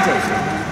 Santos.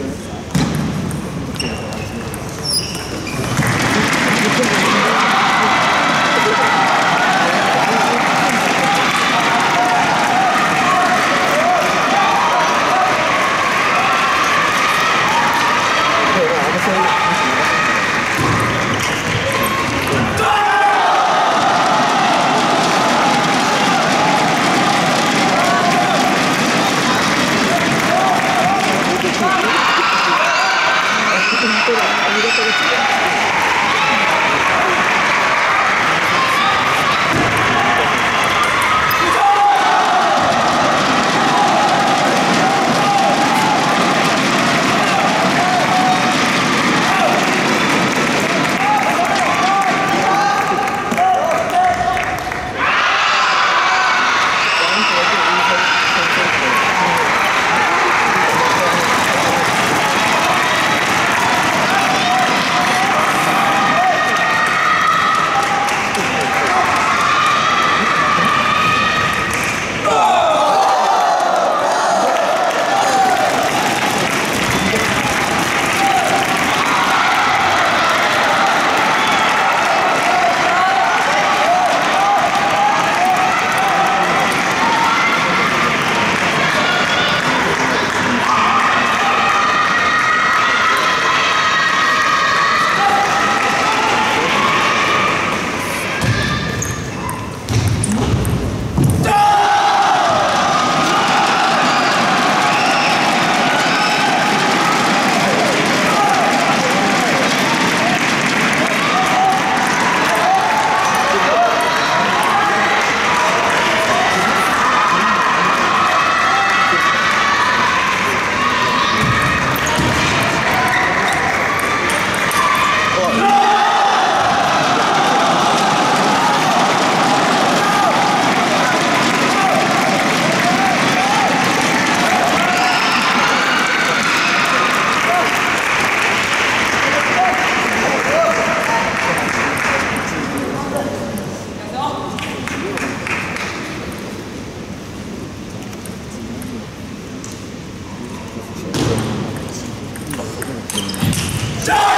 아 Die!